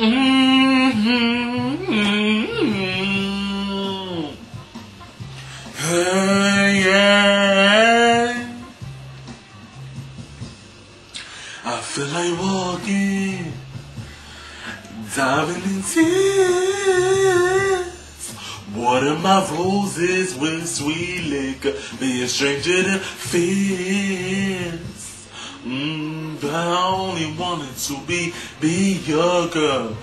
Mm-hmm. Yeah. I feel like walking, diving in tears. Water my roses with sweet liquor, be a stranger to fears. Mm, but I only wanted to be, be your girl.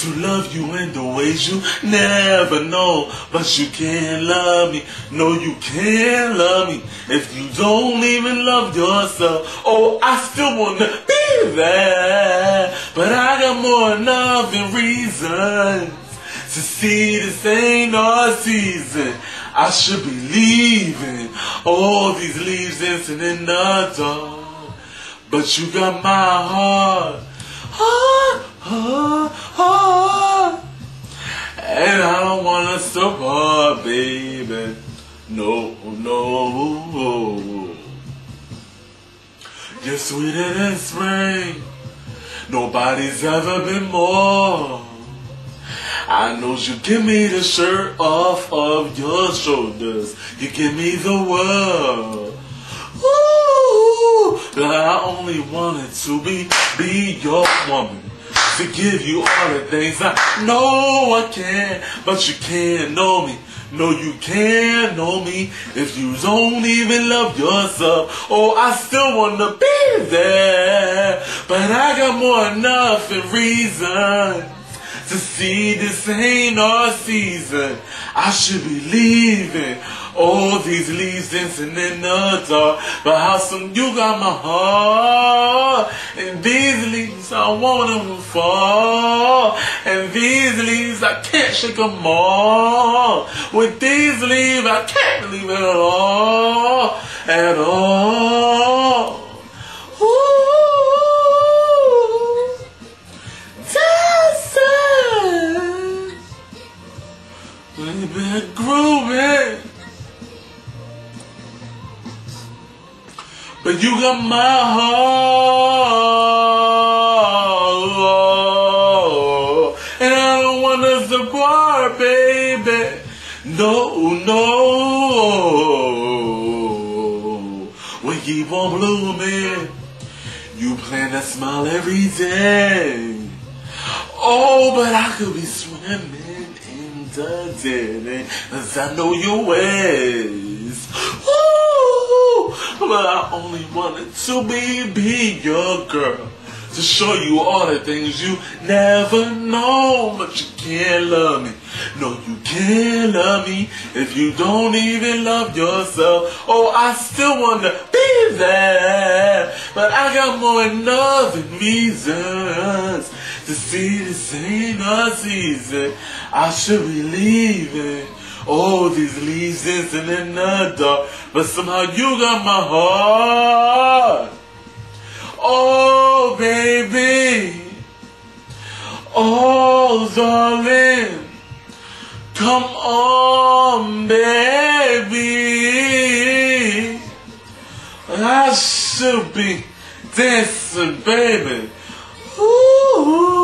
To love you in the ways you never know. But you can't love me. No, you can't love me. If you don't even love yourself. Oh, I still wanna be there. But I got more enough and reasons to see this ain't our season. I should be leaving. All these leaves dancing in the dark. But you got my heart, heart, heart, heart. And I don't to part, baby. No, no. You're sweeter than spring. Nobody's ever been more. I know you give me the shirt off of your shoulders. You give me the world. But I only wanted to be be your woman. To give you all the things I know I can, but you can't know me. No, you can't know me if you don't even love yourself. Oh, I still wanna be there, but I got more than enough and reasons to see this ain't our season. I should be leaving. All these leaves dancing in the dark. But how some you got my heart. And these leaves I want them to fall. And these leaves I can't shake them all. With these leaves I can't leave it at all. At all. Been grooving. But you got my heart. And I don't want us to part, baby. No, no. We keep on blooming. You plant a smile every day. Oh, but I could be swimming in the dead Cause I know your ways. But I only wanted to be, be your girl. To show you all the things you never know, but you can't love me. No, you can't love me if you don't even love yourself. Oh, I still wanna be there, but I got more than other reasons to see this ain't a season. I should be leaving. All these leaves dancing in the dark, but somehow you got my heart. Oh, baby. Oh, darling. Come on, baby. I should be dancing, baby. Ooh.